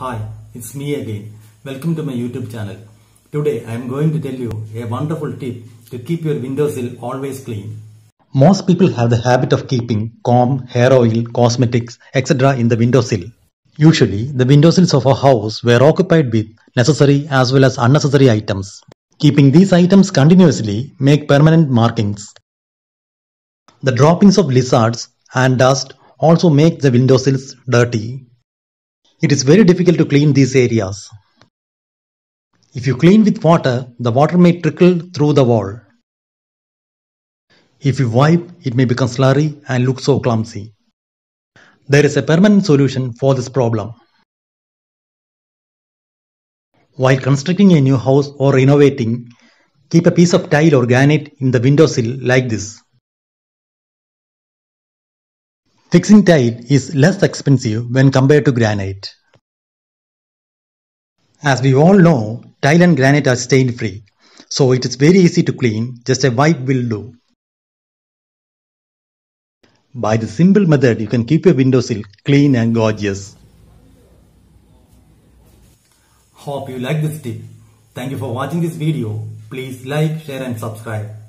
Hi, it's me again. Welcome to my YouTube channel. Today I am going to tell you a wonderful tip to keep your windowsill always clean. Most people have the habit of keeping comb, hair oil, cosmetics, etc. in the windowsill. Usually, the windowsills of a house were occupied with necessary as well as unnecessary items. Keeping these items continuously make permanent markings. The droppings of lizards and dust also make the windowsills dirty. It is very difficult to clean these areas. If you clean with water, the water may trickle through the wall. If you wipe, it may become slurry and look so clumsy. There is a permanent solution for this problem. While constructing a new house or renovating, keep a piece of tile or granite in the windowsill like this. Fixing tile is less expensive when compared to granite. As we all know, tile and granite are stain free, so it is very easy to clean, just a wipe will do. By this simple method, you can keep your windowsill clean and gorgeous. Hope you like this tip. Thank you for watching this video. Please like, share and subscribe.